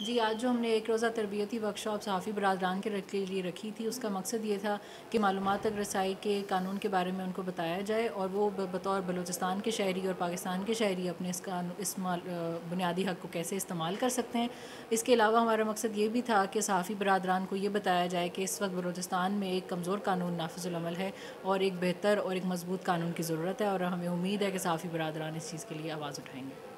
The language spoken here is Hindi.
जी, आज जो हमने एक रोज़ा तरबियती वर्कशॉप सहाफ़ी बरदरान के रख के लिए रखी थी, उसका मकसद ये था कि मालूम तक रसाई के कानून के बारे में उनको बताया जाए और वो बतौर बलूचिस्तान के शहरी और पाकिस्तान के शहरी अपने इस कानून इस बुनियादी हक को कैसे इस्तेमाल कर सकते हैं। इसके अलावा हमारा मकसद ये भी था कि सहाफ़ी बरदरान को ये बताया जाए कि इस वक्त बलोचिस्तान में एक कमज़ोर कानून नाफजमल है और एक बेहतर और एक मज़बूत कानून की ज़रूरत है और हमें उम्मीद है कि सहाफ़ी बरदरान इस चीज़ के लिए आवाज़ उठाएँगे।